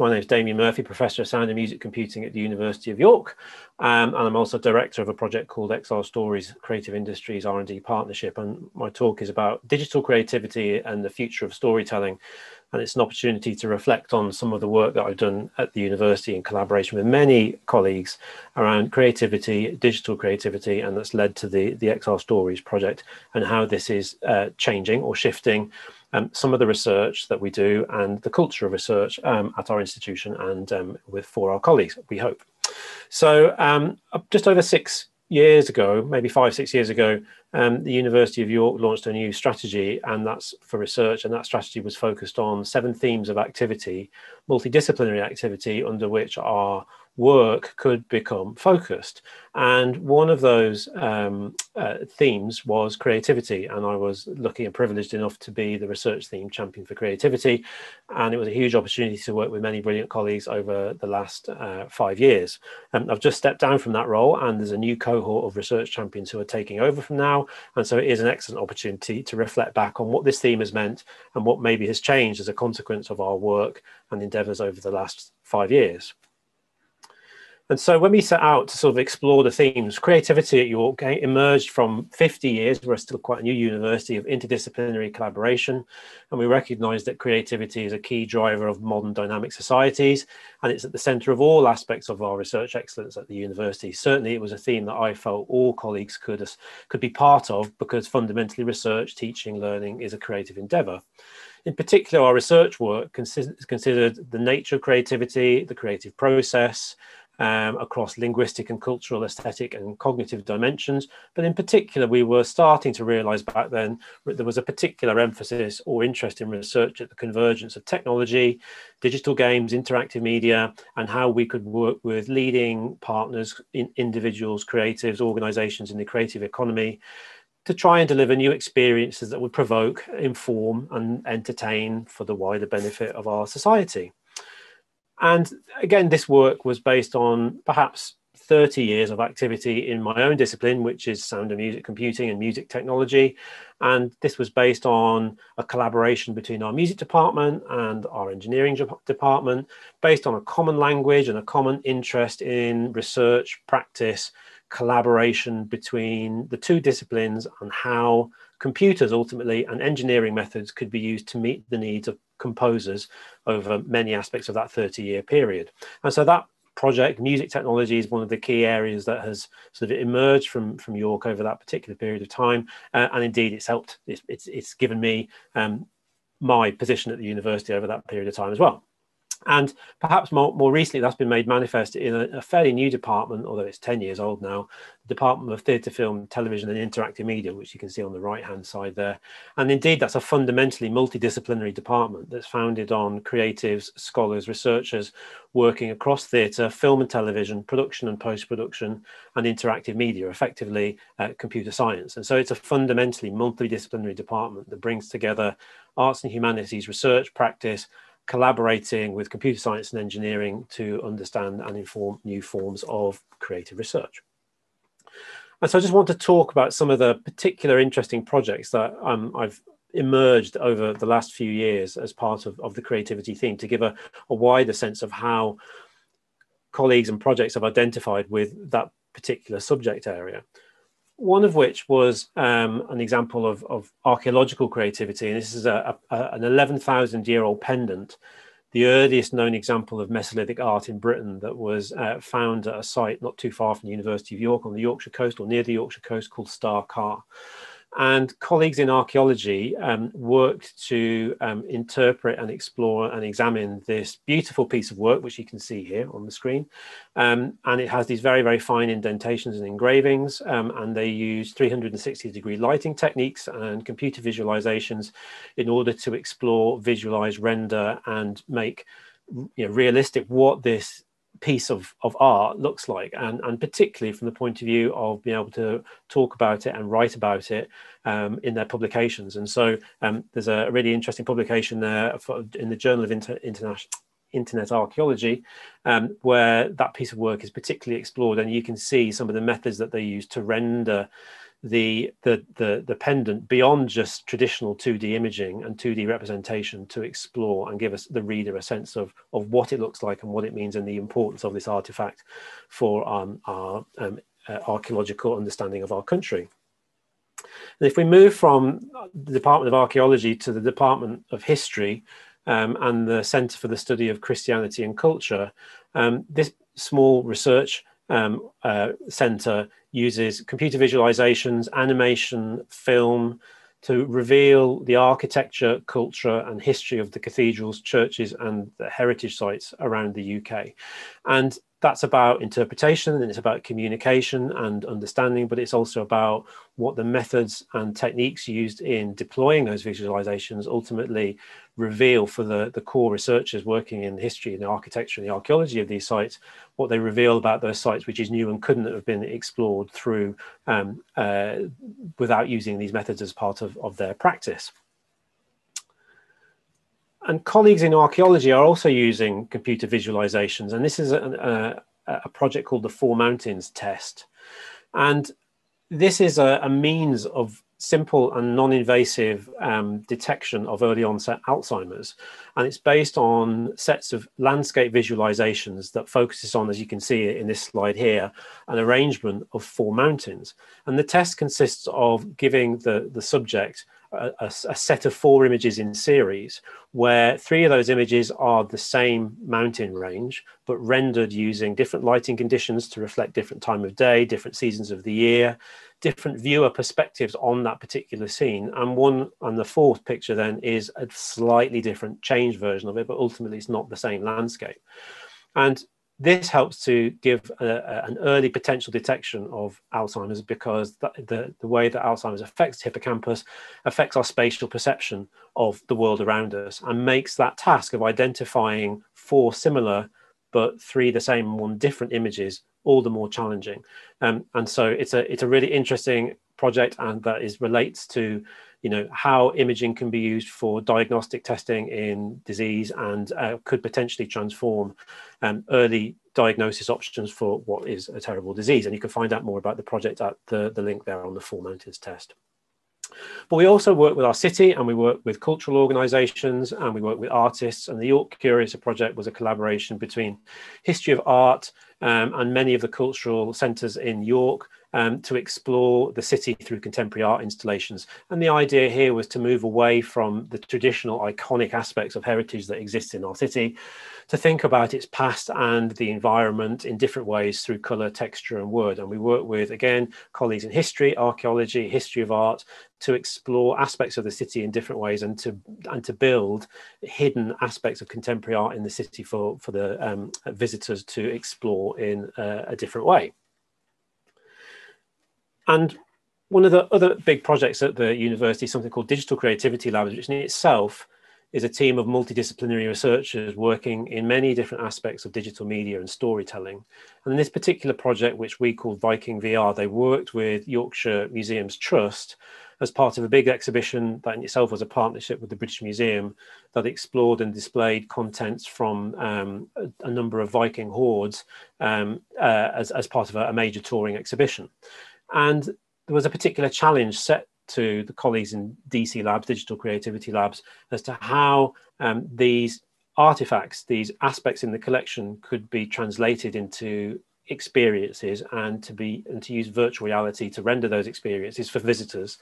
My name is Damian Murphy, Professor of Sound and Music Computing at the University of York. Um, and I'm also Director of a project called XR Stories Creative Industries R&D Partnership. And my talk is about digital creativity and the future of storytelling. And it's an opportunity to reflect on some of the work that I've done at the university in collaboration with many colleagues around creativity, digital creativity, and that's led to the, the XR Stories project and how this is uh, changing or shifting um, some of the research that we do and the culture of research um, at our institution and um, with for our colleagues, we hope. So um, just over six years ago, maybe five, six years ago, um, the University of York launched a new strategy, and that's for research. And that strategy was focused on seven themes of activity, multidisciplinary activity, under which our work could become focused. And one of those um, uh, themes was creativity. And I was lucky and privileged enough to be the research theme champion for creativity. And it was a huge opportunity to work with many brilliant colleagues over the last uh, five years. Um, I've just stepped down from that role, and there's a new cohort of research champions who are taking over from now. And so it is an excellent opportunity to reflect back on what this theme has meant and what maybe has changed as a consequence of our work and endeavours over the last five years. And so when we set out to sort of explore the themes, creativity at York emerged from 50 years, we're still quite a new university of interdisciplinary collaboration. And we recognize that creativity is a key driver of modern dynamic societies. And it's at the center of all aspects of our research excellence at the university. Certainly it was a theme that I felt all colleagues could, could be part of because fundamentally research, teaching, learning is a creative endeavor. In particular, our research work considered the nature of creativity, the creative process, um, across linguistic and cultural, aesthetic and cognitive dimensions. But in particular, we were starting to realize back then that there was a particular emphasis or interest in research at the convergence of technology, digital games, interactive media, and how we could work with leading partners, in individuals, creatives, organizations in the creative economy to try and deliver new experiences that would provoke, inform, and entertain for the wider benefit of our society. And again, this work was based on perhaps 30 years of activity in my own discipline, which is sound and music computing and music technology. And this was based on a collaboration between our music department and our engineering department, based on a common language and a common interest in research, practice, collaboration between the two disciplines and how computers ultimately and engineering methods could be used to meet the needs of composers over many aspects of that 30 year period. And so that project, music technology, is one of the key areas that has sort of emerged from, from York over that particular period of time. Uh, and indeed, it's helped, it's, it's, it's given me um, my position at the university over that period of time as well. And perhaps more, more recently, that's been made manifest in a, a, fairly new department, although it's 10 years old now, the Department of Theatre, Film, Television and Interactive Media, which you can see on the right-hand side there. And indeed, that's a fundamentally multidisciplinary department that's founded on creatives, scholars, researchers working across theatre, film and television, production and post-production, and interactive media, effectively uh, computer science. And so it's a fundamentally multidisciplinary department that brings together arts and humanities research, practice, collaborating with computer science and engineering to understand and inform new forms of creative research. And so I just want to talk about some of the particular interesting projects that um, I've emerged over the last few years as part of, of the creativity theme to give a, a wider sense of how colleagues and projects have identified with that particular subject area one of which was um, an example of, of, archaeological creativity. And this is a, a, an 11,000 year old pendant, the earliest known example of Mesolithic art in Britain that was uh, found at a site not too far from the University of York on the Yorkshire coast or near the Yorkshire coast called Star Carr. And colleagues in archaeology um, worked to um, interpret and explore and examine this beautiful piece of work, which you can see here on the screen. Um, and it has these very, very fine indentations and engravings. Um, and they use 360 degree lighting techniques and computer visualizations in order to explore, visualize, render, and make you know, realistic what this piece of, of art looks like and, and particularly from the point of view of being able to talk about it and write about it um, in their publications. And so um, there's a really interesting publication there for, in the journal of Inter international internet archaeology um, where that piece of work is particularly explored and you can see some of the methods that they use to render the, the, the, the pendant beyond just traditional 2D imaging and 2D representation to explore and give us the reader a sense of, of what it looks like and what it means and the importance of this artifact for um, our um, uh, archaeological understanding of our country. And if we move from the Department of Archaeology to the Department of History um, and the Centre for the Study of Christianity and Culture, um, this small research um, uh, centre uses computer visualizations, animation, film to reveal the architecture, culture, and history of the cathedrals, churches, and the heritage sites around the UK. And that's about interpretation and it's about communication and understanding, but it's also about what the methods and techniques used in deploying those visualizations ultimately reveal for the, the core researchers working in the history and the architecture and the archaeology of these sites, what they reveal about those sites, which is new and couldn't have been explored through um, uh, without using these methods as part of, of their practice. And colleagues in archaeology are also using computer visualizations. And this is a, a, a project called the Four Mountains Test. And this is a, a means of simple and non-invasive um, detection of early onset Alzheimer's. And it's based on sets of landscape visualizations that focuses on, as you can see in this slide here, an arrangement of four mountains. And the test consists of giving the, the subject a, a, set of four images in series where three of those images are the same mountain range but rendered using different lighting conditions to reflect different time of day different seasons of the year different viewer perspectives on that particular scene. And one and the fourth picture then is a slightly different changed version of it but ultimately it's not the same landscape. And this helps to give a, a, an early potential detection of Alzheimer's because the, the, the, way that Alzheimer's affects hippocampus affects our spatial perception of the world around us and makes that task of identifying four similar but three the same one different images all the more challenging. Um, and so it's a it's a really interesting project and that is relates to you know how imaging can be used for diagnostic testing in disease and uh, could potentially transform um, early diagnosis options for what is a terrible disease and you can find out more about the project at the, the link there on the Four Mountains test but we also work with our city and we work with cultural organisations and we work with artists. And the York Curator Project was a collaboration between History of Art um, and many of the cultural centres in York um, to explore the city through contemporary art installations. And the idea here was to move away from the traditional iconic aspects of heritage that exist in our city to think about its past and the environment in different ways through colour, texture, and word. And we work with, again, colleagues in history, archaeology, history of art to explore aspects of the city in different ways and to and to build hidden aspects of contemporary art in the city for, for the um, visitors to explore in a different way. And one of the other big projects at the university is something called Digital Creativity Labs, which in itself is a team of multidisciplinary researchers working in many different aspects of digital media and storytelling. And in this particular project, which we call Viking VR, they worked with Yorkshire Museums Trust as part of a big exhibition that in itself was a partnership with the British Museum that explored and displayed contents from um, a, a, number of Viking hoards um, uh, as, as part of a, a major touring exhibition. And there was a particular challenge set to the colleagues in DC Labs, Digital Creativity Labs, as to how um, these artifacts, these aspects in the collection could be translated into experiences and to be and to use virtual reality to render those experiences for visitors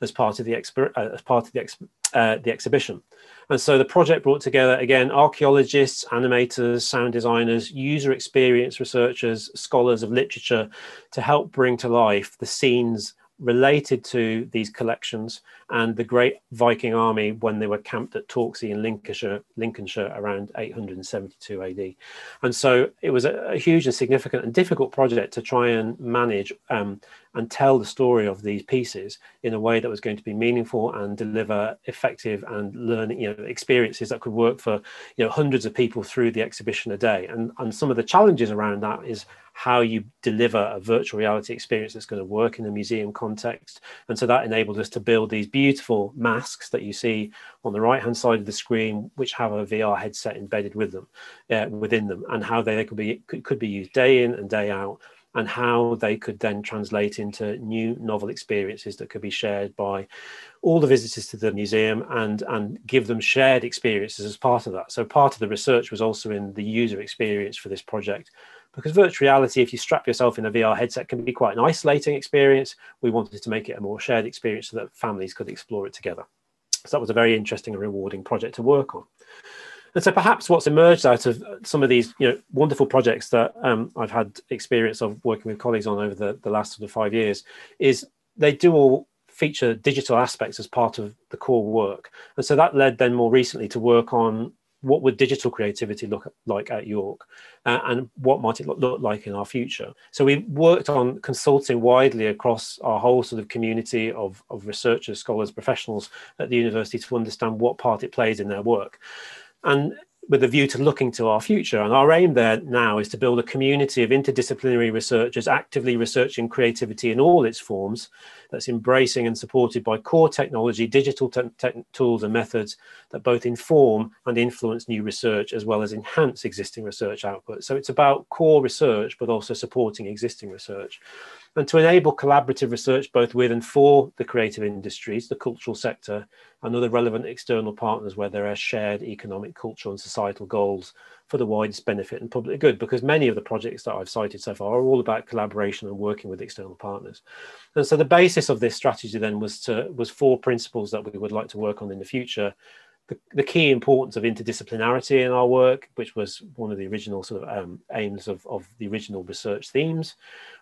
as part of the exp- uh, as part of the, ex- uh, the exhibition. And so the project brought together again archaeologists animators sound designers user experience researchers scholars of literature to help bring to life the scenes related to these collections and the great Viking army when they were camped at Torksey in Lincolnshire, Lincolnshire around 872 AD. And so it was a, a huge and significant and difficult project to try and manage um, and tell the story of these pieces in a way that was going to be meaningful and deliver effective and learning you know experiences that could work for you know hundreds of people through the exhibition a day and and some of the challenges around that is how you deliver a virtual reality experience that's going to work in a museum context and so that enabled us to build these beautiful masks that you see on the right hand side of the screen which have a vr headset embedded with them uh, within them and how they could be could, could be used day in and day out and how they could then translate into new novel experiences that could be shared by all the visitors to the museum and and give them shared experiences as part of that. So part of the research was also in the user experience for this project because virtual reality if you strap yourself in a vr headset can be quite an isolating experience. We wanted to make it a more shared experience so that families could explore it together. So that was a very interesting and rewarding project to work on. And so perhaps what's emerged out of some of these you know wonderful projects that um, I've had experience of working with colleagues on over the, the last sort of five years is they do all feature digital aspects as part of the core work. And so that led then more recently to work on what would digital creativity look like at York uh, and what might it look, like in our future. So we worked on consulting widely across our whole sort of community of, of researchers, scholars, professionals at the university to understand what part it plays in their work and with a view to looking to our future. And our aim there now is to build a community of interdisciplinary researchers actively researching creativity in all its forms that's embracing and supported by core technology, digital te te tools and methods that both inform and influence new research as well as enhance existing research output. So it's about core research, but also supporting existing research and to enable collaborative research both with and for the creative industries, the cultural sector, and other relevant external partners where there are shared economic, cultural, and societal goals for the widest benefit and public good. Because many of the projects that I've cited so far are all about collaboration and working with external partners. And so the basis of this strategy then was to was four principles that we would like to work on in the future the, the key importance of interdisciplinarity in our work, which was one of the original sort of um, aims of, of the original research themes.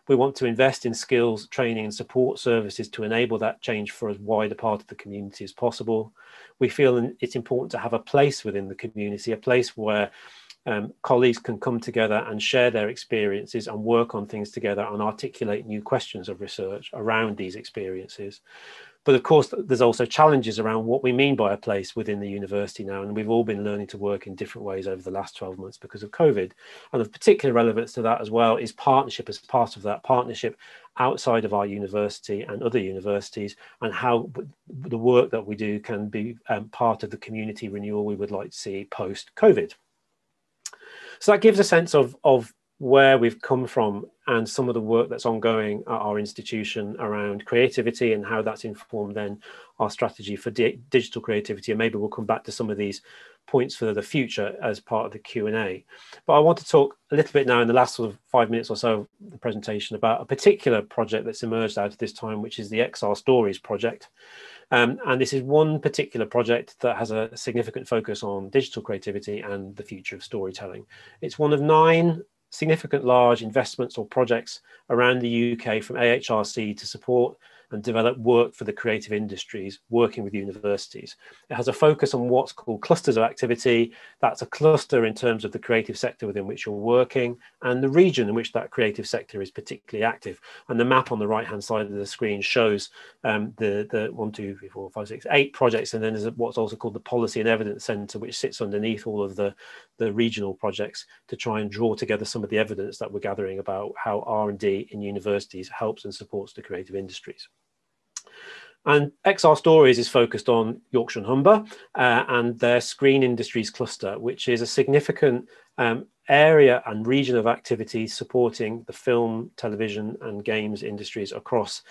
We want to invest in skills, training and support services to enable that change for as wide a part of the community as possible. We feel it's important to have a place within the community, a place where um, colleagues can come together and share their experiences and work on things together and articulate new questions of research around these experiences. But of course, there's also challenges around what we mean by a place within the university now. And we've all been learning to work in different ways over the last 12 months because of COVID. And of particular relevance to that as well is partnership as part of that partnership outside of our university and other universities and how the work that we do can be um, part of the community renewal we would like to see post COVID. So that gives a sense of, of where we've come from and some of the work that's ongoing at our institution around creativity and how that's informed then our strategy for di digital creativity and maybe we'll come back to some of these points for the future as part of the Q&A. But I want to talk a little bit now in the last sort of five minutes or so of the presentation about a particular project that's emerged out of this time, which is the XR Stories project. Um, and this is one particular project that has a significant focus on digital creativity and the future of storytelling. It's one of nine significant large investments or projects around the UK from AHRC to support and develop work for the creative industries, working with universities. It has a focus on what's called clusters of activity. That's a cluster in terms of the creative sector within which you're working and the region in which that creative sector is particularly active. And the map on the right-hand side of the screen shows um, the, the one, two, three, four, five, six, eight projects. And then there's what's also called the Policy and Evidence Centre, which sits underneath all of the, the regional projects to try and draw together some of the evidence that we're gathering about how R&D in universities helps and supports the creative industries. And XR Stories is focused on Yorkshire and Humber uh, and their screen industries cluster, which is a significant um, area and region of activity supporting the film, television, and games industries across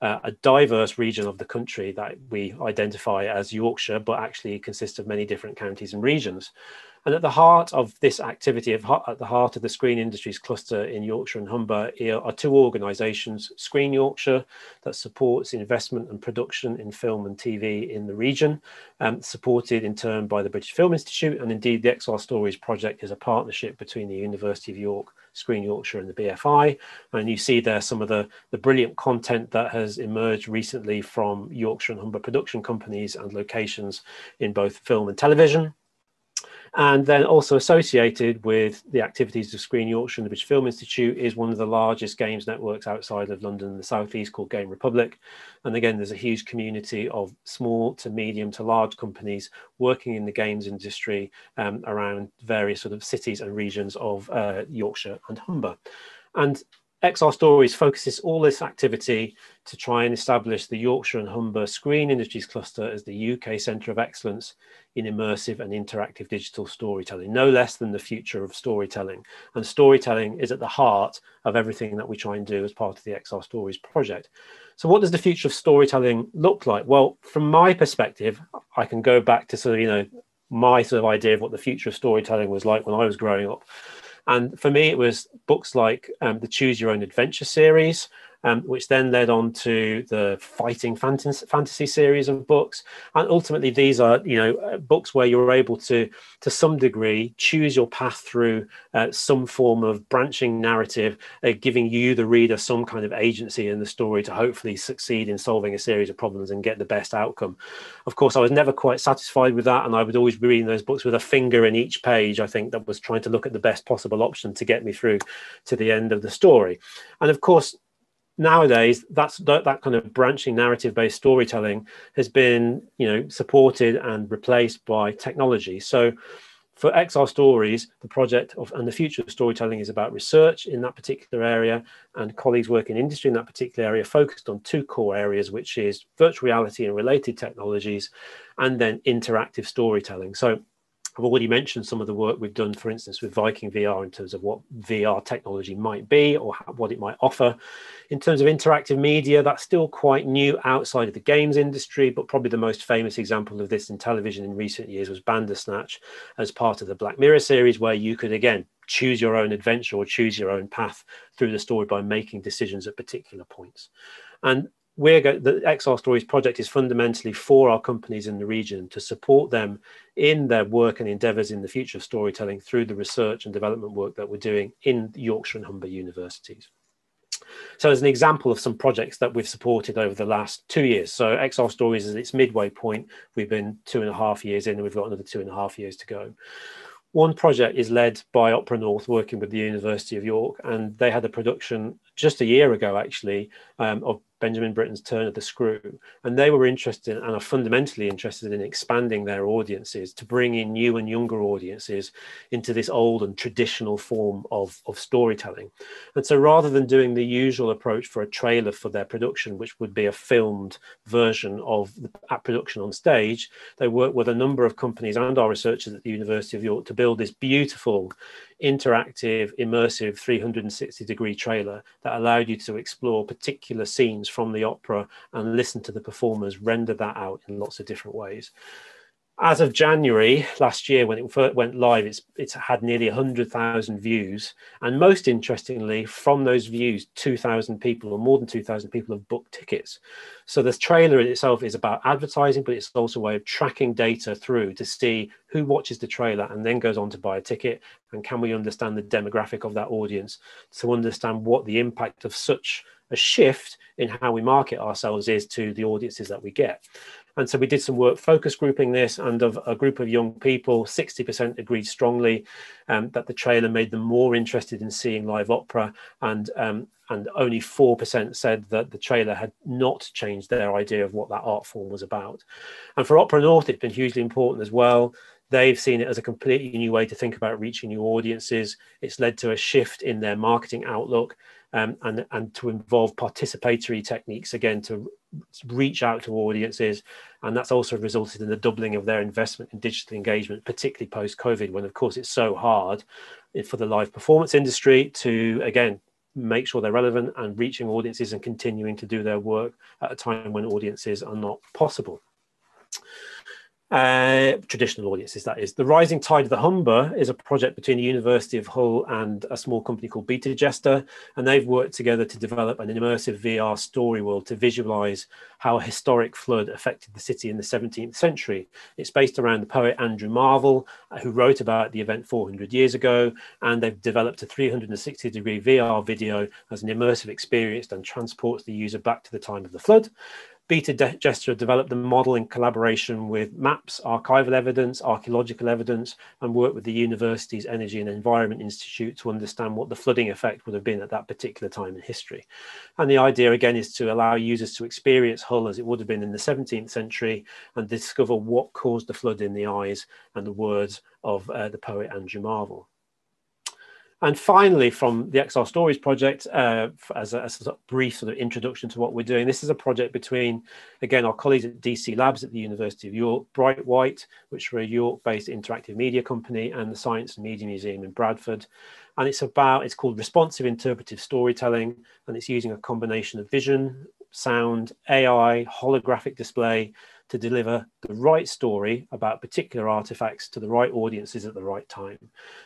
uh, a diverse region of the country that we identify as Yorkshire, but actually consists of many different counties and regions. And at the heart of this activity, at the heart of the Screen Industries Cluster in Yorkshire and Humber are two organisations, Screen Yorkshire, that supports investment and production in film and TV in the region, um, supported in turn by the British Film Institute, and indeed the XR Stories project is a partnership between the University of York, Screen Yorkshire and the BFI. And you see there some of the, the brilliant content that has emerged recently from Yorkshire and Humber production companies and locations in both film and television. And then also associated with the activities of Screen Yorkshire and the British Film Institute is one of the largest games networks outside of London and the Southeast called Game Republic. And again, there's a huge community of small to medium to large companies working in the games industry um, around various sort of cities and regions of uh, Yorkshire and Humber. And XR Stories focuses all this activity to try and establish the Yorkshire and Humber Screen Industries Cluster as the UK Centre of Excellence in immersive and interactive digital storytelling, no less than the future of storytelling. And storytelling is at the heart of everything that we try and do as part of the XR Stories project. So what does the future of storytelling look like? Well, from my perspective, I can go back to sort of, you know, my sort of idea of what the future of storytelling was like when I was growing up. And for me, it was books like um, the Choose Your Own Adventure series, um, which then led on to the fighting fantasy, series of books. And ultimately, these are you know uh, books where you're able to, to some degree, choose your path through uh, some form of branching narrative, uh, giving you, the reader, some kind of agency in the story to hopefully succeed in solving a series of problems and get the best outcome. Of course, I was never quite satisfied with that, and I would always be reading those books with a finger in each page. I think that was trying to look at the best possible option to get me through to the end of the story. And of course, nowadays that's that, that kind of branching narrative based storytelling has been you know supported and replaced by technology so for XR Stories, the project of, and the future of storytelling is about research in that particular area, and colleagues working in industry in that particular area focused on two core areas, which is virtual reality and related technologies, and then interactive storytelling. So I've already mentioned some of the work we've done, for instance, with Viking VR in terms of what VR technology might be or what it might offer. In terms of interactive media, that's still quite new outside of the games industry, but probably the most famous example of this in television in recent years was Bandersnatch as part of the Black Mirror series, where you could again choose your own adventure or choose your own path through the story by making decisions at particular points. And we're go- the XR Stories project is fundamentally for our companies in the region to support them in their work and endeavours in the future of storytelling through the research and development work that we're doing in Yorkshire and Humber universities. So, as an example of some projects that we've supported over the last two years, so XR Stories is its midway point. We've been two and a half years in, and we've got another two and a half years to go. One project is led by Opera North, working with the University of York, and they had a production just a year ago, actually, um, of Benjamin Britten's Turn of the Screw. And they were interested and are fundamentally interested in expanding their audiences to bring in new and younger audiences into this old and traditional form of, of storytelling. And so rather than doing the usual approach for a trailer for their production, which would be a filmed version of the production on stage, they worked with a number of companies and our researchers at the University of York to build this beautiful interactive, immersive 360 degree trailer that allowed you to explore particular scenes from the opera and listen to the performers render that out in lots of different ways as of January last year, when it went live, it's it's had nearly hundred thousand views, and most interestingly, from those views, two thousand people or more than two thousand people have booked tickets. So the trailer in itself is about advertising, but it's also a way of tracking data through to see who watches the trailer and then goes on to buy a ticket, and can we understand the demographic of that audience to understand what the impact of such a shift in how we market ourselves is to the audiences that we get. And so we did some work focus grouping this, and of a group of young people, 60% agreed strongly um, that the trailer made them more interested in seeing live opera, and um, and only 4% said that the trailer had not changed their idea of what that art form was about. And for Opera North, it's been hugely important as well. They've seen it as a completely new way to think about reaching new audiences. It's led to a shift in their marketing outlook um, and, and to involve participatory techniques again to reach out to audiences. And that's also resulted in the doubling of their investment in digital engagement, particularly post COVID, when, of course, it's so hard for the live performance industry to, again, make sure they're relevant and reaching audiences and continuing to do their work at a time when audiences are not possible uh, traditional audiences, that is. The Rising Tide of the Humber is a project between the University of Hull and a small company called Beta Jester, and they've worked together to develop an immersive VR story world to visualize how a historic flood affected the city in the 17th century. It's based around the poet Andrew Marvell, uh, who wrote about the event 400 years ago, and they've developed a 360 degree VR video as an immersive experience and transports the user back to the time of the flood. Beta Jester developed the model in collaboration with maps, archival evidence, archaeological evidence, and worked with the university's Energy and Environment Institute to understand what the flooding effect would have been at that particular time in history. And the idea, again, is to allow users to experience Hull as it would have been in the 17th century and discover what caused the flood in the eyes and the words of uh, the poet Andrew Marvell. And finally, from the XR Stories project, uh, as, a, as, a, brief sort of introduction to what we're doing, this is a project between, again, our colleagues at DC Labs at the University of York, Bright White, which are a York-based interactive media company, and the Science and Media Museum in Bradford. And it's about, it's called responsive interpretive storytelling, and it's using a combination of vision, sound, AI, holographic display, to deliver the right story about particular artifacts to the right audiences at the right time.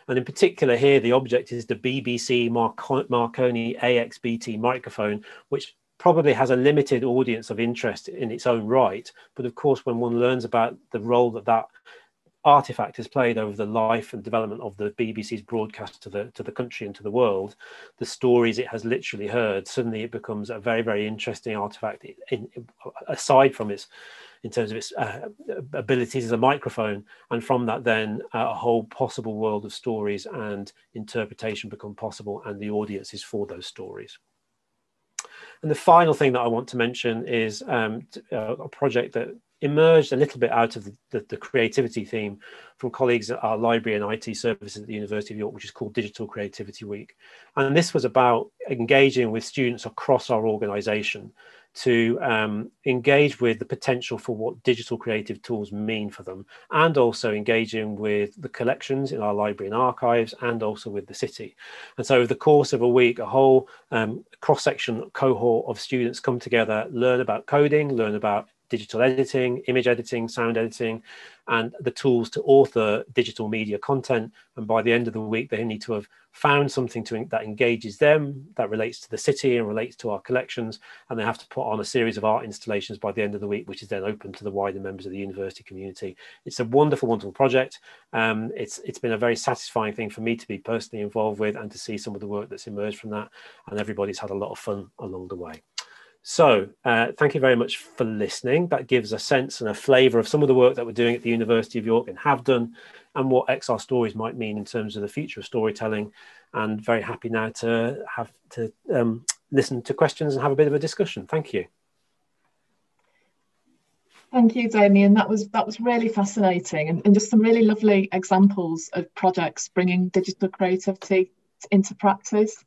And in particular, here the object is the BBC Marconi AXBT microphone, which probably has a limited audience of interest in its own right. But of course, when one learns about the role that that artifact has played over the life and development of the BBC's broadcast to the to the country and to the world, the stories it has literally heard, suddenly it becomes a very very interesting artifact. In, in, aside from its in terms of its uh, abilities as a microphone. And from that, then uh, a whole possible world of stories and interpretation become possible, and the audience is for those stories. And the final thing that I want to mention is um, uh, a project that emerged a little bit out of the, the, the, creativity theme from colleagues at our library and IT services at the University of York, which is called Digital Creativity Week. And this was about engaging with students across our organization to um, engage with the potential for what digital creative tools mean for them, and also engaging with the collections in our library and archives, and also with the city. And so, over the course of a week, a whole um, cross section cohort of students come together, learn about coding, learn about digital editing, image editing, sound editing, and the tools to author digital media content. And by the end of the week, they need to have found something to, that engages them, that relates to the city and relates to our collections. And they have to put on a series of art installations by the end of the week, which is then open to the wider members of the university community. It's a wonderful, wonderful project. Um, it's it's been a very satisfying thing for me to be personally involved with and to see some of the work that's emerged from that. And everybody's had a lot of fun along the way. So, uh, thank you very much for listening. That gives a sense and a flavour of some of the work that we're doing at the University of York and have done, and what XR Stories might mean in terms of the future of storytelling. And very happy now to have to um, listen to questions and have a bit of a discussion. Thank you. Thank you, Damian. That was that was really fascinating, and, and just some really lovely examples of projects bringing digital creativity into practice.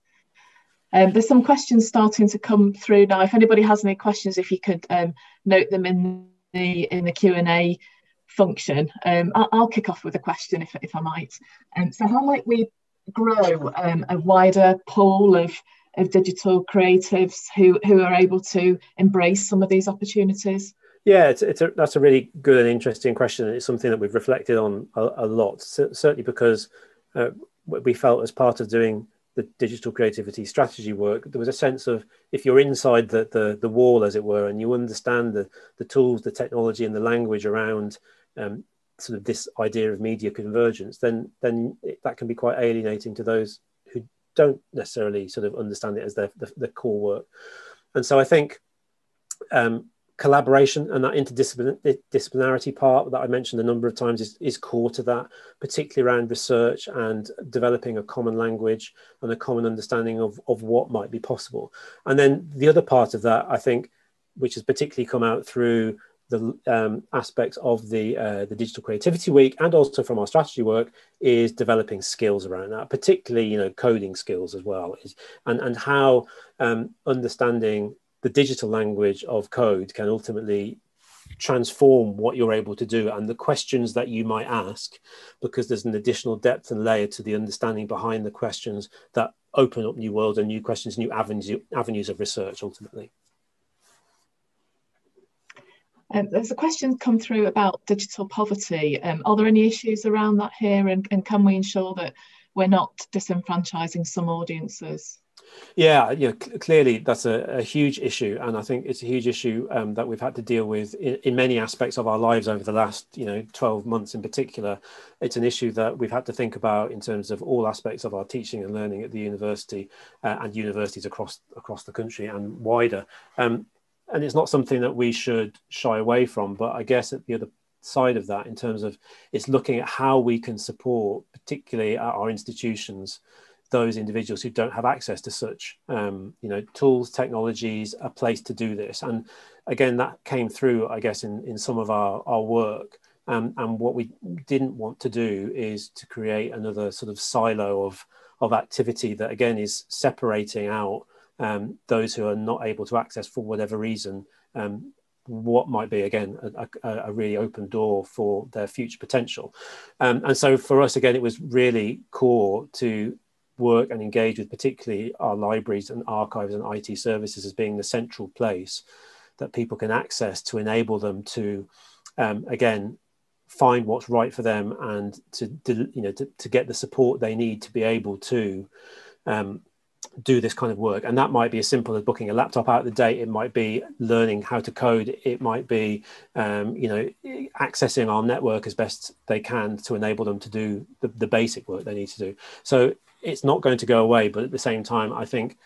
Um, there's some questions starting to come through now. If anybody has any questions, if you could um, note them in the in the Q and A function, um, I'll, I'll, kick off with a question if if I might. Um, so, how might we grow um, a wider pool of of digital creatives who who are able to embrace some of these opportunities? Yeah, it's, it's a, that's a really good and interesting question. It's something that we've reflected on a, a lot, certainly because uh, we felt as part of doing the digital creativity strategy work, there was a sense of if you're inside the, the, the wall, as it were, and you understand the, the tools, the technology, and the language around um, sort of this idea of media convergence, then then it, that can be quite alienating to those who don't necessarily sort of understand it as their the, the core work. And so I think um, collaboration and that interdisciplinarity part that I mentioned a number of times is, is core to that, particularly around research and developing a common language and a common understanding of, of what might be possible. And then the other part of that, I think, which has particularly come out through the um, aspects of the uh, the digital creativity week and also from our strategy work is developing skills around that particularly you know coding skills as well is, and and how um, understanding the digital language of code can ultimately transform what you're able to do and the questions that you might ask because there's an additional depth and layer to the understanding behind the questions that open up new worlds and new questions new avenues avenues of research ultimately. Um, there's a question come through about digital poverty. Um, are there any issues around that here and, and can we ensure that we're not disenfranchising some audiences yeah, yeah, clearly that's a, a, huge issue, and I think it's a huge issue um, that we've had to deal with in, in, many aspects of our lives over the last, you know, twelve months in particular. It's an issue that we've had to think about in terms of all aspects of our teaching and learning at the university uh, and universities across across the country and wider. Um, and it's not something that we should shy away from, but I guess at the other side of that, in terms of it's looking at how we can support, particularly at our institutions those individuals who don't have access to such um, you know tools technologies a place to do this. And again that came through i guess in, in some of our, our work. Um, and what we didn't want to do is to create another sort of silo of of activity that again is separating out um, those who are not able to access for whatever reason um, what might be again a, a, really open door for their future potential. Um, and so for us again it was really core to work and engage with particularly our libraries and archives and IT services as being the central place that people can access to enable them to um, again find what's right for them and to, to you know to, to, get the support they need to be able to um, do this kind of work. And that might be as simple as booking a laptop out of the date it might be learning how to code. It might be um, you know accessing our network as best they can to enable them to do the, the basic work they need to do. So it's not going to go away but at the same time i think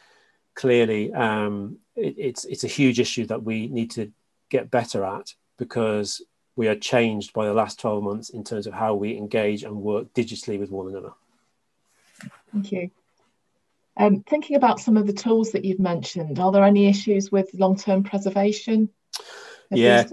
clearly um, it, it's it's a huge issue that we need to get better at because we are changed by the last 12 months in terms of how we engage and work digitally with one another. Thank you. Um, thinking about some of the tools that you've mentioned, are there any issues with long-term preservation? Yeah,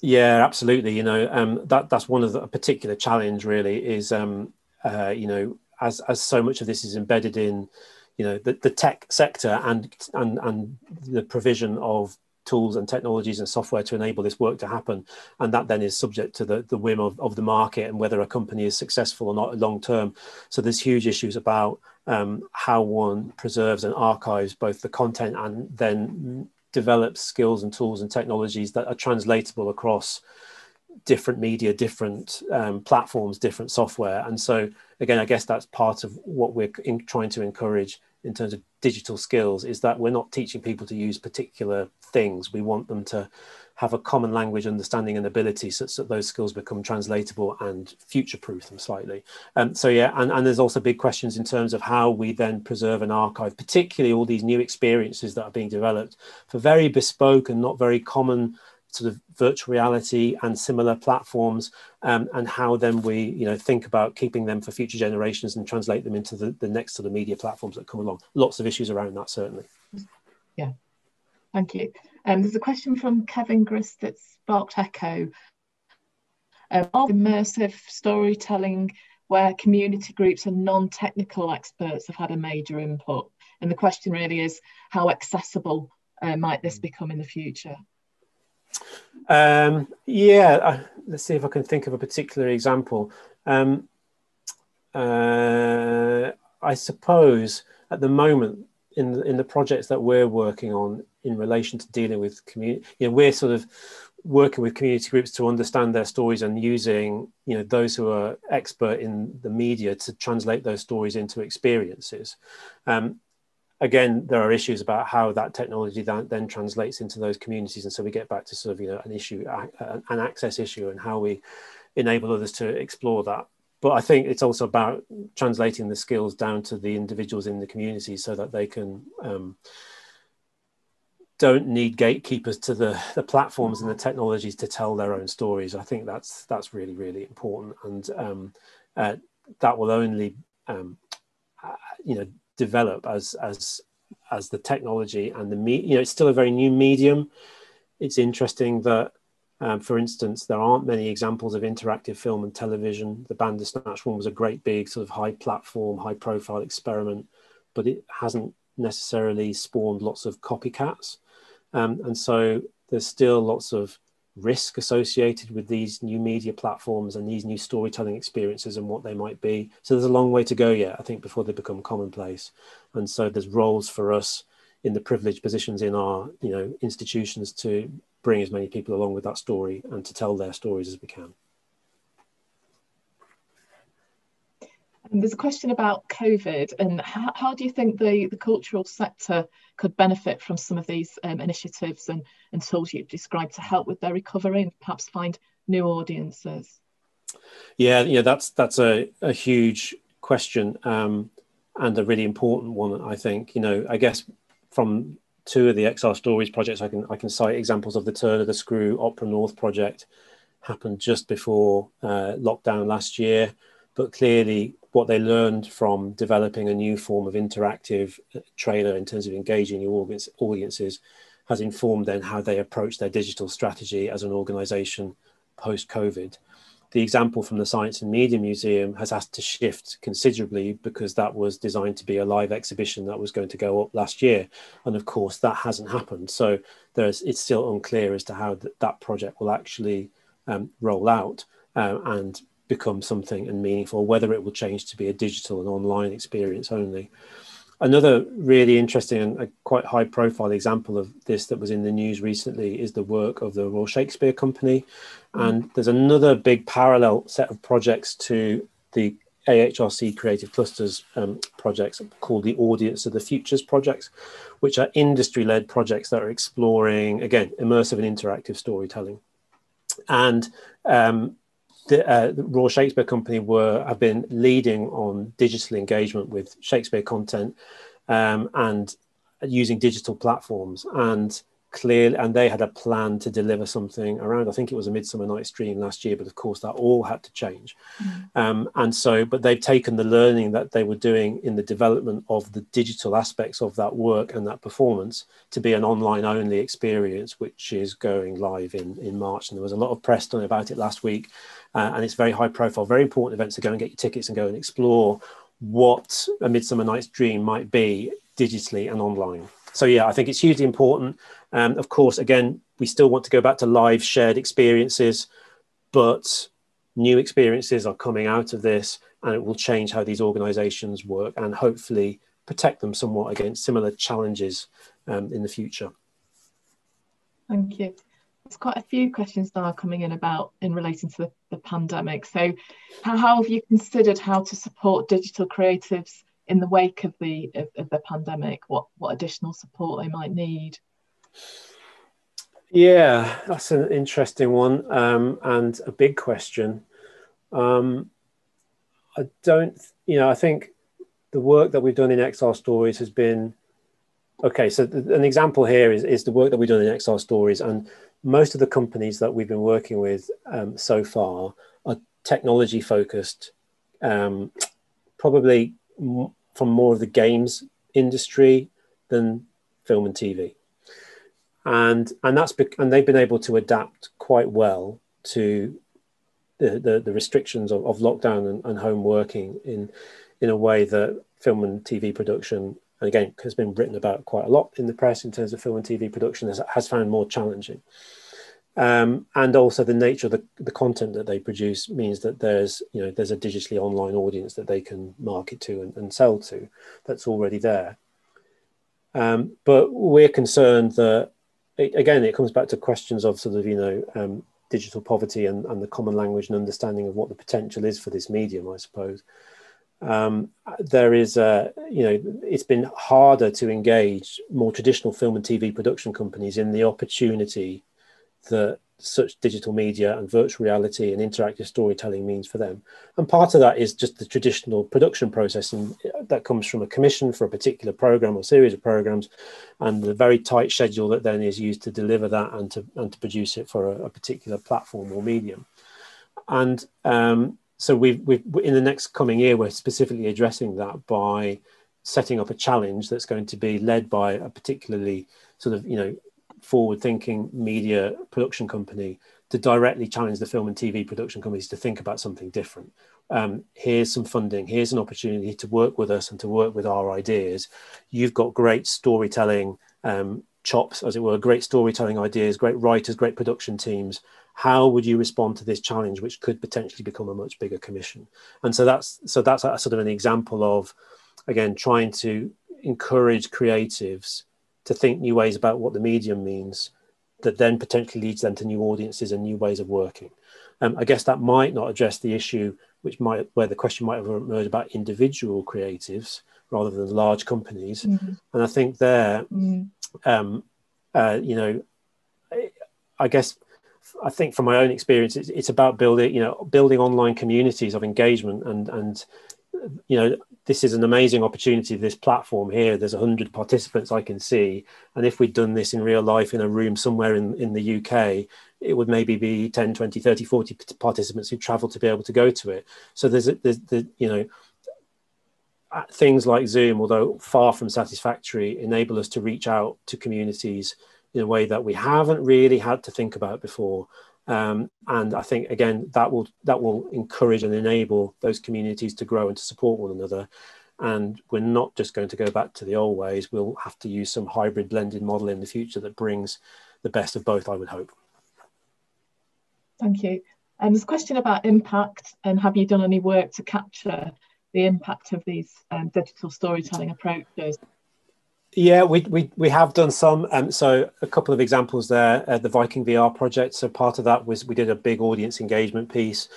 yeah, absolutely. You know, um, that that's one of the particular challenge. Really, is um, uh, you know, as as so much of this is embedded in, you know, the, the tech sector and and and the provision of tools and technologies and software to enable this work to happen. And that then is subject to the, the whim of, of the market and whether a company is successful or not long term. So there's huge issues about um, how one preserves and archives both the content and then develops skills and tools and technologies that are translatable across different media, different um, platforms, different software. And so, again, I guess that's part of what we're in, trying to encourage in terms of digital skills is that we're not teaching people to use particular things. We want them to have a common language understanding and ability such that those skills become translatable and future proof them slightly. Um, so yeah, and, and there's also big questions in terms of how we then preserve and archive, particularly all these new experiences that are being developed for very bespoke and not very common sort of virtual reality and similar platforms um, and how then we you know think about keeping them for future generations and translate them into the, the next sort of media platforms that come along. Lots of issues around that certainly. Yeah. Thank you. Um, there's a question from kevin grist that sparked echo. Um, immersive storytelling where community groups and non-technical experts have had a major input? And the question really is how accessible uh, might this mm. become in the future um, yeah, uh, let's see if I can think of a particular example. Um, uh, I suppose at the moment in the, in the projects that we're working on in relation to dealing with community, you know, we're sort of working with community groups to understand their stories and using you know those who are expert in the media to translate those stories into experiences um, again, there are issues about how that technology then, then translates into those communities. And so we get back to sort of, you know, an issue, an access issue and how we enable others to explore that. But I think it's also about translating the skills down to the individuals in the community so that they can um, don't need gatekeepers to the, the platforms and the technologies to tell their own stories. I think that's that's really really important, and um, uh, that will only um, uh, you know develop as as as the technology and the me you know it's still a very new medium. It's interesting that um, for instance there aren't many examples of interactive film and television. The bandersnatch one was a great big sort of high platform high profile experiment but it hasn't necessarily spawned lots of copycats. Um, and so there's still lots of risk associated with these new media platforms and these new storytelling experiences and what they might be. So there's a long way to go yet, I think, before they become commonplace. And so there's roles for us in the privileged positions in our, you know, institutions to bring as many people along with that story and to tell their stories as we can. And there's a question about COVID and how, how, do you think the, the cultural sector could benefit from some of these um, initiatives and, and tools you've described to help with their recovery and perhaps find new audiences? Yeah, yeah, that's that's a, a huge question um, and a really important one. I think you know, I guess from two of the XR Stories projects, I can I can cite examples of the Turn of the Screw Opera North project happened just before uh, lockdown last year, but clearly what they learned from developing a new form of interactive uh, trailer in terms of engaging new audience, audiences has informed then how they approach their digital strategy as an organization post COVID. the example from the Science and Media Museum has had to shift considerably because that was designed to be a live exhibition that was going to go up last year. And of course, that hasn't happened. So there's, it's still unclear as to how th- that project will actually um, roll out uh, and become something and meaningful, whether it will change to be a digital and online experience only. Another really interesting and quite high profile example of this that was in the news recently is the work of the Royal Shakespeare Company. And there's another big parallel set of projects to the AHRC Creative Clusters um, projects called the Audience of the Futures projects, which are industry led projects that are exploring, again, immersive and interactive storytelling. And um, the, uh, the Royal Shakespeare Company were have been leading on digital engagement with Shakespeare content um, and using digital platforms. And clearly and they had a plan to deliver something around i think it was a midsummer night's dream last year but of course that all had to change. Mm-hmm. um, and so but they've taken the learning that they were doing in the development of the digital aspects of that work and that performance to be an online only experience which is going live in in march. And there was a lot of press done about it last week uh, and it's very high profile very important event to go and get your tickets and go and explore what a midsummer night's dream might be digitally and online so yeah i think it's hugely important um, of course, again, we still want to go back to live shared experiences, but new experiences are coming out of this and it will change how these organizations work and hopefully protect them somewhat against similar challenges um, in the future. Thank you. There's quite a few questions now coming in about in relating to the, the pandemic. So how, how, have you considered how to support digital creatives in the wake of the of, of the pandemic? What what additional support they might need? Yeah, that's an interesting one um, and a big question. Um, I don't, you know, I think the work that we've done in XR Stories has been okay. So an example here is, is the work that we've done in XR Stories, and most of the companies that we've been working with um, so far are technology focused, um, probably from more of the games industry than film and TV and and that's be- and they've been able to adapt quite well to the the, the restrictions of, of lockdown and, and, home working in in a way that film and TV production and again has been written about quite a lot in the press in terms of film and TV production has, has found more challenging. Um, and also the nature of the, the content that they produce means that there's you know there's a digitally online audience that they can market to and, and sell to that's already there. Um, but we're concerned that it, again, it comes back to questions of sort of, you know, um, digital poverty and, and the common language and understanding of what the potential is for this medium, I suppose. Um, there is, a, you know, it's been harder to engage more traditional film and TV production companies in the opportunity that such digital media and virtual reality and interactive storytelling means for them. And part of that is just the traditional production process and that comes from a commission for a particular program or series of programs and the very tight schedule that then is used to deliver that and to, and to produce it for a, a particular platform or medium. And um, so we've, we've, in the next coming year, we're specifically addressing that by setting up a challenge that's going to be led by a particularly sort of, you know, forward thinking media production company to directly challenge the film and TV production companies to think about something different. Um, here's some funding, here's an opportunity to work with us and to work with our ideas. You've got great storytelling um, chops, as it were, great storytelling ideas, great writers, great production teams. How would you respond to this challenge, which could potentially become a much bigger commission? And so that's so that's a, sort of an example of, again, trying to encourage creatives to think new ways about what the medium means that then potentially leads them to new audiences and new ways of working. Um, I guess that might not address the issue, which might where the question might have emerged about individual creatives rather than large companies. Mm-hmm. And I think there, mm-hmm. um, uh, you know, I guess I think from my own experience, it's, it's about building, you know, building online communities of engagement and and you know this is an amazing opportunity this platform here. There's 100 participants i can see. And if we'd done this in real life in a room somewhere in, in the uk it would maybe be 10 20 30 40 participants who travel to be able to go to it. So there's, there's the you know things like zoom although far from satisfactory enable us to reach out to communities in a way that we haven't really had to think about before Um, and I think again that will that will encourage and enable those communities to grow and to support one another. And we're not just going to go back to the old ways. We'll have to use some hybrid blended model in the future that brings the best of both. I would hope. Thank you. And um, there's a question about impact and have you done any work to capture the impact of these um, digital storytelling approaches? Yeah, we, we, we have done some. Um, so a couple of examples there. Uh, the Viking VR project. So part of that was we did a big audience engagement piece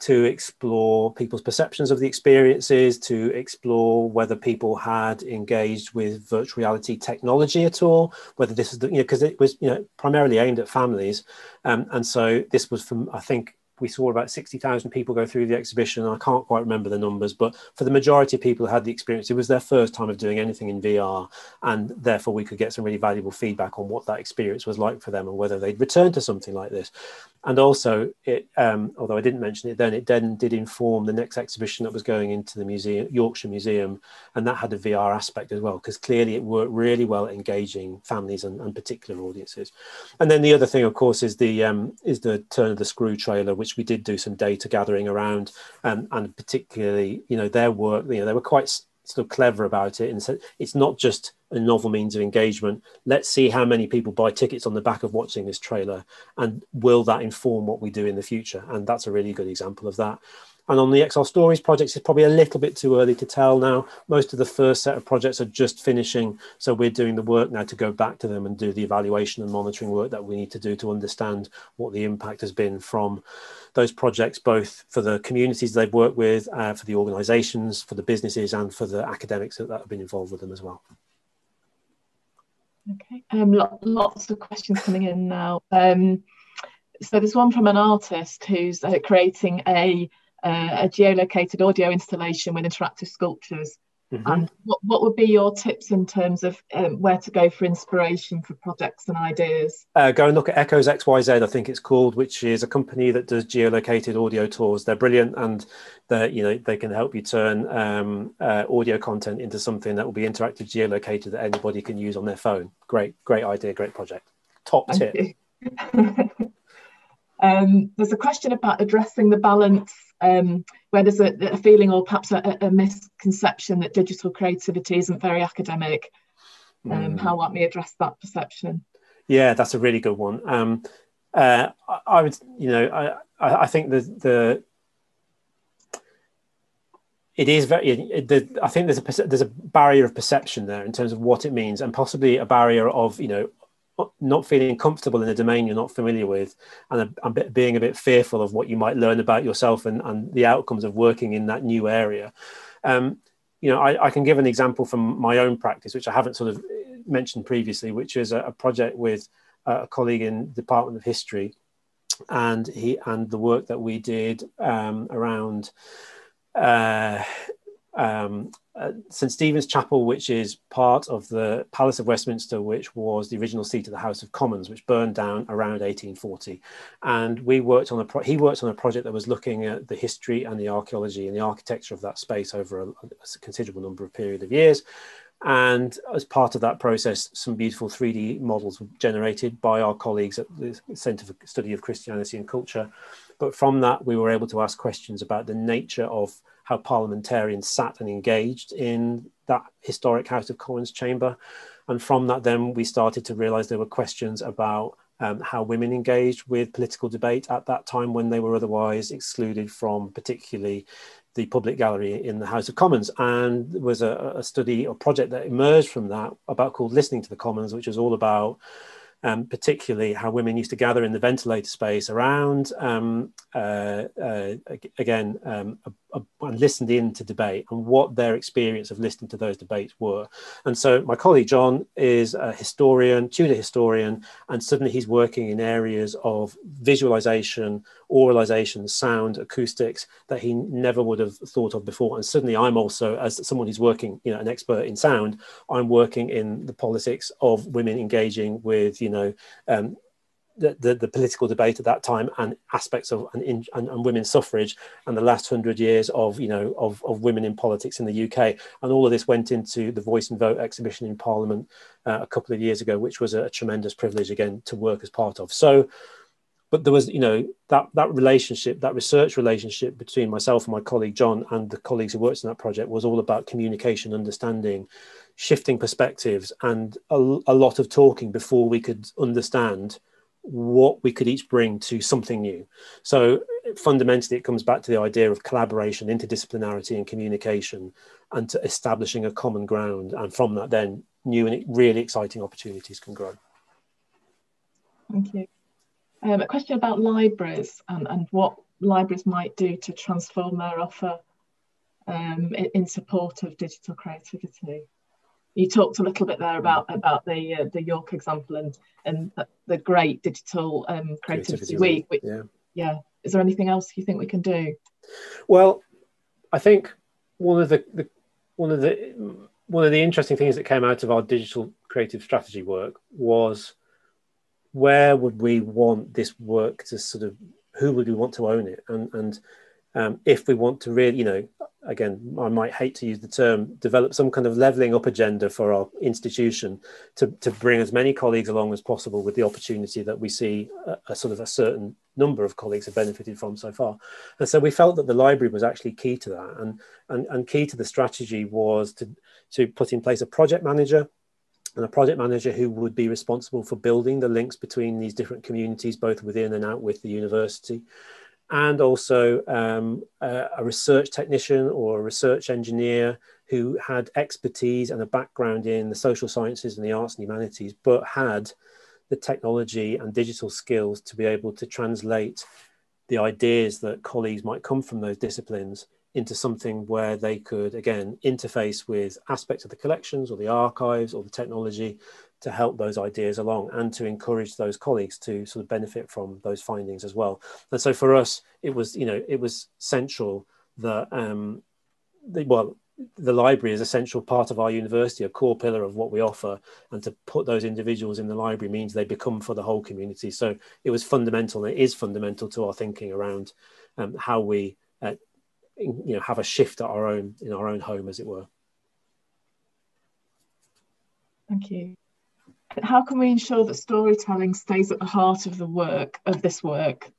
to explore people's perceptions of the experiences, to explore whether people had engaged with virtual reality technology at all, whether this is the, you know because it was you know primarily aimed at families, um, and so this was from I think we saw about 60,000 people go through the exhibition. I can't quite remember the numbers, but for the majority of people who had the experience, it was their first time of doing anything in VR. And therefore, we could get some really valuable feedback on what that experience was like for them and whether they'd return to something like this. And also, it, um, although I didn't mention it then, it then did inform the next exhibition that was going into the museum, Yorkshire Museum, and that had a VR aspect as well, because clearly it worked really well at engaging families and, and particular audiences. And then the other thing, of course, is the um, is the turn of the screw trailer, which which we did do some data gathering around, um, and particularly, you know, their work. You know, they were quite sort of clever about it, and so it's not just a novel means of engagement. Let's see how many people buy tickets on the back of watching this trailer, and will that inform what we do in the future? And that's a really good example of that. And on the XR Stories projects, it's probably a little bit too early to tell now. Most of the first set of projects are just finishing. So we're doing the work now to go back to them and do the evaluation and monitoring work that we need to do to understand what the impact has been from those projects, both for the communities they've worked with, uh, for the organizations, for the businesses, and for the academics that, that have been involved with them as well. Okay, um, lots of questions coming in now. Um, so there's one from an artist who's uh, creating a uh, a geolocated audio installation with interactive sculptures. Mm-hmm. And what, what would be your tips in terms of um, where to go for inspiration for projects and ideas? Uh, go and look at Echoes XYZ, I think it's called, which is a company that does geolocated audio tours. They're brilliant and they you know they can help you turn um, uh, audio content into something that will be interactive geolocated that anybody can use on their phone. Great, great idea, great project. Top Thank tip. um, there's a question about addressing the balance um, where there's a, a, feeling or perhaps a, a, misconception that digital creativity isn't very academic. Um, mm. How might we address that perception? Yeah, that's a really good one. Um, uh, I, I, would, you know, I, I think the the it is very. It, the, I think there's a there's a barrier of perception there in terms of what it means, and possibly a barrier of you know not feeling comfortable in a domain you're not familiar with and a, a bit, being a bit fearful of what you might learn about yourself and, and the outcomes of working in that new area. Um, you know I, I, can give an example from my own practice which i haven't sort of mentioned previously which is a, a project with a colleague in the department of history and he and the work that we did um, around uh, um, uh, St Stephen's Chapel, which is part of the Palace of Westminster, which was the original seat of the House of Commons, which burned down around 1840. And we worked on a pro- he worked on a project that was looking at the history and the archaeology and the architecture of that space over a, a considerable number of period of years. And as part of that process, some beautiful 3D models were generated by our colleagues at the Centre for Study of Christianity and Culture. But from that, we were able to ask questions about the nature of how parliamentarians sat and engaged in that historic House of Commons chamber. And from that, then we started to realize there were questions about um, how women engaged with political debate at that time when they were otherwise excluded from particularly the public gallery in the House of Commons. And there was a, a study or project that emerged from that about called Listening to the Commons, which was all about um, particularly how women used to gather in the ventilator space around, um, uh, uh, again, um, and listened in to debate and what their experience of listening to those debates were. And so my colleague John is a historian, Tudor historian, and suddenly he's working in areas of visualization, auralization, sound, acoustics that he never would have thought of before. And suddenly I'm also, as someone who's working, you know, an expert in sound, I'm working in the politics of women engaging with, you know, um, the, the, political debate at that time and aspects of and, and, and, women's suffrage and the last hundred years of you know of, of women in politics in the UK and all of this went into the Voice and Vote exhibition in Parliament uh, a couple of years ago, which was a, a, tremendous privilege again to work as part of. So but there was you know that that relationship that research relationship between myself and my colleague john and the colleagues who worked on that project was all about communication understanding shifting perspectives and a, a lot of talking before we could understand what we could each bring to something new. So fundamentally it comes back to the idea of collaboration interdisciplinarity and communication and to establishing a common ground. And from that then new and really exciting opportunities can grow. Thank you. Um, a question about libraries and, and what libraries might do to transform their offer um, in, support of digital creativity. You talked a little bit there about about the uh, the York example and and the great digital um, creativity, creativity, week. week. Yeah. yeah. Is there anything else you think we can do? Well, I think one of the, the one of the one of the interesting things that came out of our digital creative strategy work was where would we want this work to sort of who would we want to own it and and um, if we want to really you know again i might hate to use the term develop some kind of leveling up agenda for our institution to, to bring as many colleagues along as possible with the opportunity that we see a, a sort of a certain number of colleagues have benefited from so far. And so we felt that the library was actually key to that. And and, and key to the strategy was to to put in place a project manager and a project manager who would be responsible for building the links between these different communities, both within and out with the university, and also um, a, a, research technician or a research engineer who had expertise and a background in the social sciences and the arts and humanities, but had the technology and digital skills to be able to translate the ideas that colleagues might come from those disciplines into something where they could again interface with aspects of the collections or the archives or the technology to help those ideas along and to encourage those colleagues to sort of benefit from those findings as well. And so for us it was you know it was central that um the, well the library is a central part of our university a core pillar of what we offer. And to put those individuals in the library means they become for the whole community. So it was fundamental and it is fundamental to our thinking around um, how we uh, you know have a shift at our own in our own home as it were. Thank you how can we ensure that storytelling stays at the heart of the work of this work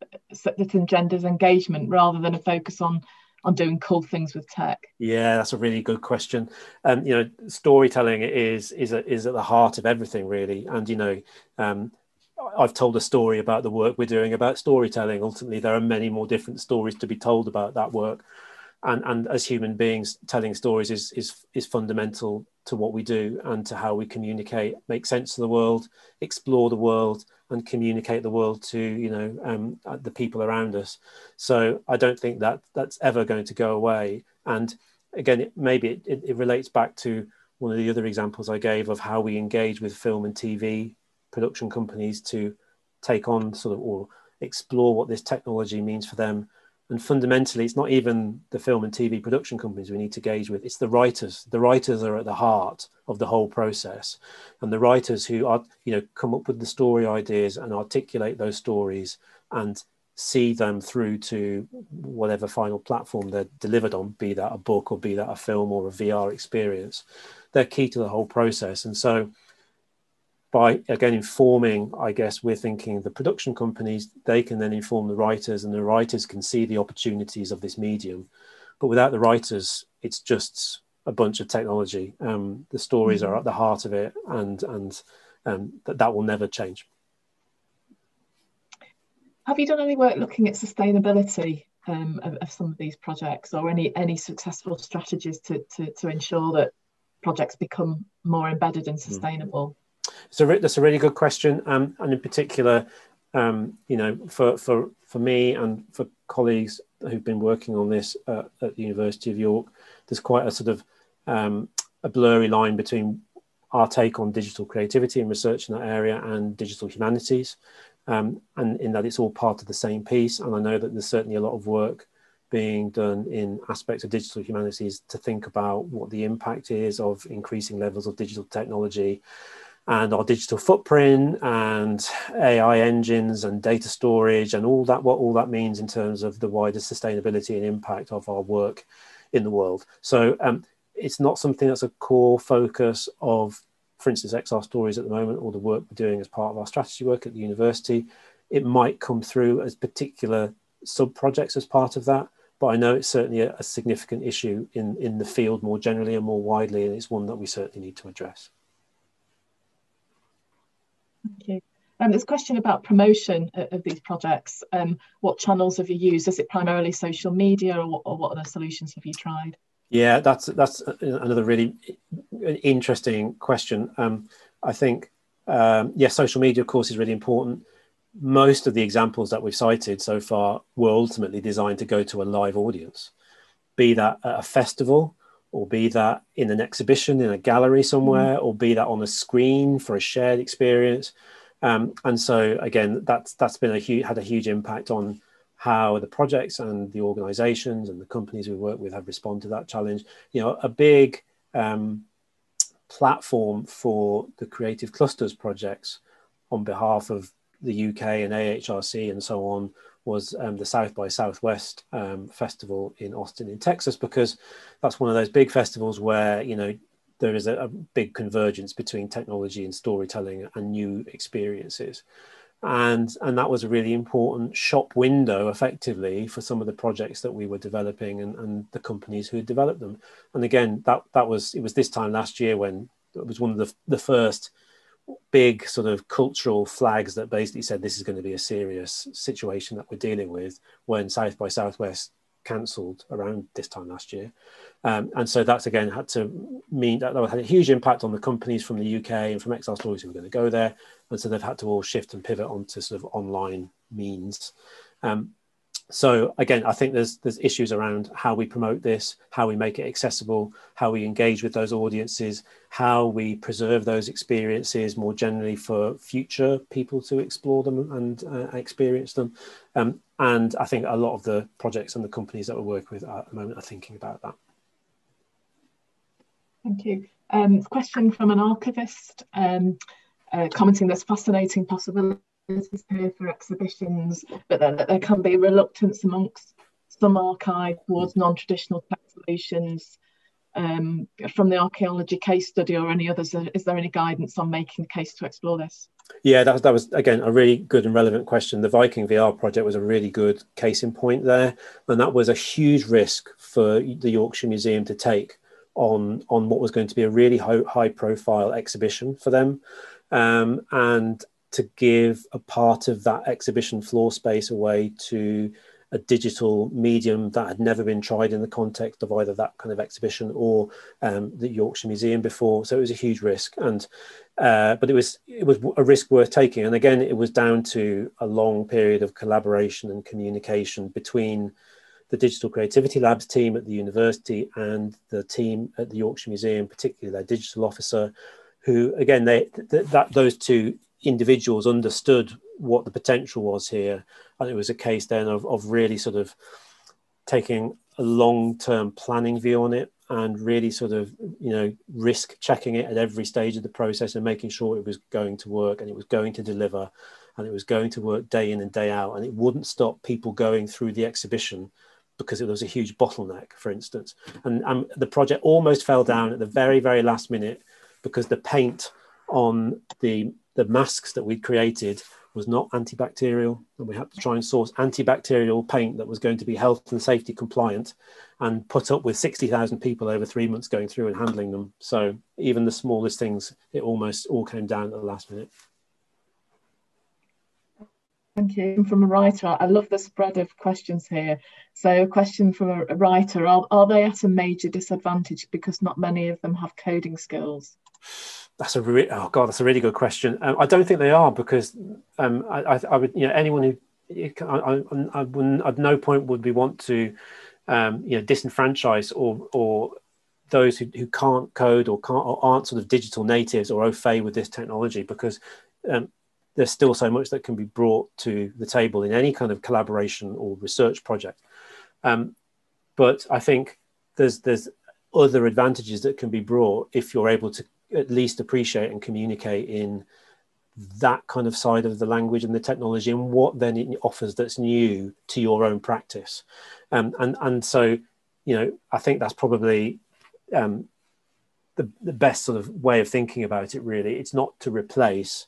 that engenders engagement rather than a focus on on doing cool things with tech? Yeah that's a really good question. Um you know storytelling is is a, is at the heart of everything really. And you know um I've told a story about the work we're doing about storytelling. Ultimately, there are many more different stories to be told about that work and and as human beings telling stories is is is fundamental to what we do and to how we communicate make sense of the world explore the world and communicate the world to you know um, uh, the people around us. So i don't think that that's ever going to go away. And again it, maybe it, it, it relates back to one of the other examples i gave of how we engage with film and tv production companies to take on sort of or explore what this technology means for them and fundamentally it's not even the film and tv production companies we need to gauge with. It's the writers. The writers are at the heart of the whole process. And the writers who are you know come up with the story ideas and articulate those stories and see them through to whatever final platform they're delivered on be that a book or be that a film or a vr experience they're key to the whole process. And so by again informing i guess we're thinking the production companies they can then inform the writers and the writers can see the opportunities of this medium. But without the writers it's just a bunch of technology. Um, the stories are at the heart of it and and um, that, that will never change. Have you done any work looking at sustainability um, of, of, some of these projects or any any successful strategies to, to, to ensure that projects become more embedded and mm-hmm. sustainable so that's a really good question, um, and in particular, um, you know, for for for me and for colleagues who've been working on this uh, at the University of York, there's quite a sort of um, a blurry line between our take on digital creativity and research in that area and digital humanities, um, and in that it's all part of the same piece. And I know that there's certainly a lot of work being done in aspects of digital humanities to think about what the impact is of increasing levels of digital technology and our digital footprint and AI engines and data storage and all that, what all that means in terms of the wider sustainability and impact of our work in the world. So um, it's not something that's a core focus of, for instance, XR Stories at the moment, or the work we're doing as part of our strategy work at the university. it might come through as particular sub projects as part of that. But I know it's certainly a, a significant issue in, in the field more generally and more widely, and it's one that we certainly need to address. Thank you. Um, there's question about promotion of, of these projects. Um, what channels have you used? Is it primarily social media, or, or what other solutions have you tried? Yeah, that's that's another really interesting question. Um, I think um, yes, social media, of course, is really important. Most of the examples that we've cited so far were ultimately designed to go to a live audience, be that at a festival, or be that in an exhibition in a gallery somewhere, mm. or be that on a screen for a shared experience. Um, and so again, that's that's been a huge had a huge impact on how the projects and the organizations and the companies we work with have responded to that challenge. You know, a big um, platform for the creative clusters projects on behalf of the UK and AHRC and so on was um, the South by Southwest um, festival in Austin, in Texas, because that's one of those big festivals where you know there is a, a big convergence between technology and storytelling and new experiences. And and that was a really important shop window effectively for some of the projects that we were developing and, and the companies who had developed them. And again that that was it was this time last year when it was one of the, the first big sort of cultural flags that basically said this is going to be a serious situation that we're dealing with when south by southwest cancelled around this time last year um, and so that's again had to mean that that had a huge impact on the companies from the UK and from XR Stories who were going to go there. And so they've had to all shift and pivot onto sort of online means. Um, so again, I think there's there's issues around how we promote this, how we make it accessible, how we engage with those audiences, how we preserve those experiences more generally for future people to explore them and uh, experience them. Um, and I think a lot of the projects and the companies that we work with at the moment are thinking about that. Thank you. Um, question from an archivist um, uh, commenting there's fascinating possibilities here for exhibitions, but then there can be reluctance amongst some archive towards non-traditional solutions. Um, from the archaeology case study or any others, is there any guidance on making the case to explore this? Yeah, that, that was again a really good and relevant question. The Viking VR project was a really good case in point there, and that was a huge risk for the Yorkshire Museum to take on on what was going to be a really high, high profile exhibition for them um, and to give a part of that exhibition floor space away to a digital medium that had never been tried in the context of either that kind of exhibition or um, the Yorkshire Museum before. So it was a huge risk, and uh, but it was it was a risk worth taking. And again, it was down to a long period of collaboration and communication between the Digital Creativity Labs team at the university and the team at the Yorkshire Museum, particularly their digital officer, who again they th- that those two individuals understood what the potential was here, and it was a case then of, of really sort of taking a long-term planning view on it and really sort of you know risk checking it at every stage of the process and making sure it was going to work and it was going to deliver and it was going to work day in and day out and it wouldn't stop people going through the exhibition because there was a huge bottleneck, for instance. And um, the project almost fell down at the very, very last minute because the paint on the, the masks that we'd created was not antibacterial. And we had to try and source antibacterial paint that was going to be health and safety compliant and put up with 60,000 people over three months going through and handling them. So even the smallest things, it almost all came down at the last minute. Thank you. From a writer, I love the spread of questions here. So, a question from a writer Are, are they at a major disadvantage because not many of them have coding skills? That's a re- oh god, that's a really good question. Um, I don't think they are because um, I, I, I, would you know anyone who I, I, I would at no point would we want to um, you know disenfranchise or or those who, who can't code or can't or aren't sort of digital natives or au fait with this technology because um, there's still so much that can be brought to the table in any kind of collaboration or research project. Um, but I think there's there's other advantages that can be brought if you're able to at least appreciate and communicate in that kind of side of the language and the technology and what then it offers that's new to your own practice. Um, and and so you know I think that's probably um, the, the best sort of way of thinking about it really it's not to replace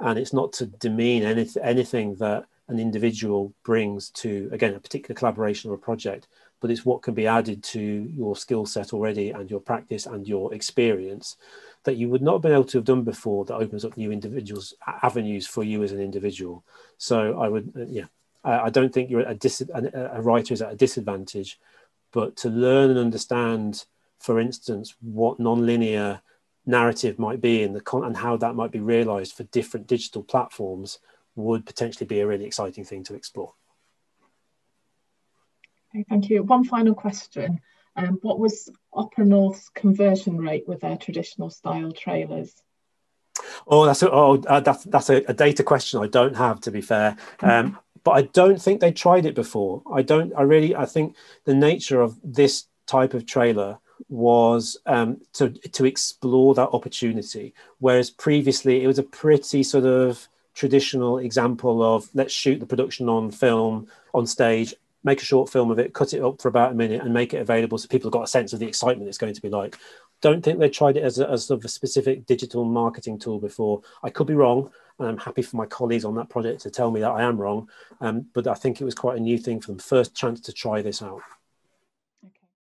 and it's not to demean any, anything that an individual brings to again a particular collaboration or a project but it's what can be added to your skill set already and your practice and your experience that you would not have been able to have done before that opens up new individuals avenues for you as an individual so i would uh, yeah I, I don't think you're a, dis- a, writer is at a disadvantage but to learn and understand for instance what non-linear narrative might be and the con- and how that might be realized for different digital platforms would potentially be a really exciting thing to explore. Okay, thank you. One final question. Um, what was Opera North's conversion rate with their traditional style trailers? Oh, that's a, oh, uh, that's that's a, a, data question I don't have to be fair. Um, but I don't think they tried it before. I don't. I really. I think the nature of this type of trailer was um, to to explore that opportunity, whereas previously it was a pretty sort of traditional example of let's shoot the production on film on stage make a short film of it cut it up for about a minute and make it available so people have got a sense of the excitement it's going to be like. Don't think they tried it as a, as sort of a specific digital marketing tool before. I could be wrong and i'm happy for my colleagues on that project to tell me that i am wrong um, but i think it was quite a new thing for them. First chance to try this out